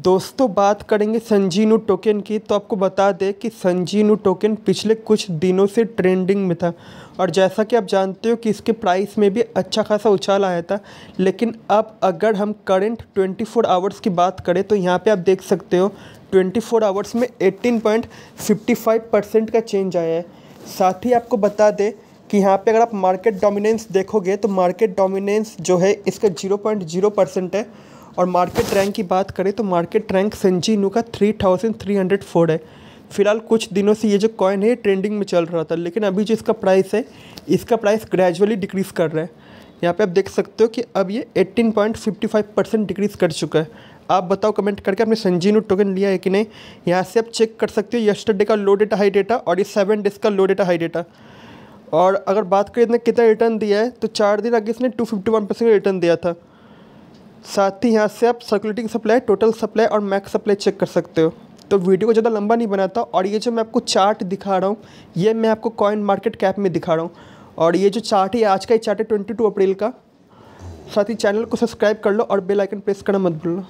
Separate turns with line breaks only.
दोस्तों, बात करेंगे संजीनू टोकन की। तो आपको बता दें कि संजीनू टोकन पिछले कुछ दिनों से ट्रेंडिंग में था। और जैसा कि आप जानते हो कि इसके प्राइस में भी अच्छा खासा उछाल आया था। लेकिन अब अगर हम करंट 24 आवर्स की बात करें तो यहाँ पे आप देख सकते हो 24 आवर्स में 18.55 परसेंट का चेंज आया है। साथ ही आपको बता दें कि यहाँ पे अगर आप मार्केट डोमिनेंस देखोगे तो मार्केट डोमिनेंस जो है, इसका 0.0 परसेंट है। और मार्केट रैंक की बात करें तो मार्केट रैंक संजीनू का three thousand three hundred four है। फ़िलहाल कुछ दिनों से ये जो कॉइन है ट्रेंडिंग में चल रहा था, लेकिन अभी जो इसका प्राइस है, इसका प्राइस ग्रेजुअली डिक्रीज़ कर रहा है। यहाँ पे आप देख सकते हो कि अब ये 18.55 परसेंट डिक्रीज़ कर चुका है। आप बताओ कमेंट करके आपने संजीनू टोकन लिया है कि नहीं? यहाँ से आप चेक कर सकते हो यस्टरडे का लो डेटा हाई डेटा और ये सेवन डेज़ का लो डेटा हाई डेटा और अगर बात करें, इसने कितना रिटर्न दिया है तो चार दिन आगे इसने two fifty one percent return दिया था। साथ ही यहाँ से आप सर्कुलेटिंग सप्लाई टोटल सप्लाई और मैक्स सप्लाई चेक कर सकते हो। तो वीडियो को ज़्यादा लंबा नहीं बनाता और ये जो मैं आपको चार्ट दिखा रहा हूँ, ये मैं आपको कॉइन मार्केट कैप में दिखा रहा हूँ। और ये जो चार्ट है आज का ही चार्ट है ट्वेंटी टू अप्रैल का। साथ ही चैनल को सब्सक्राइब कर लो और बेल आइकन प्रेस करना मत भूलना।